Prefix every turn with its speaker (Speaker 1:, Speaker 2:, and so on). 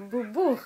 Speaker 1: Бубух.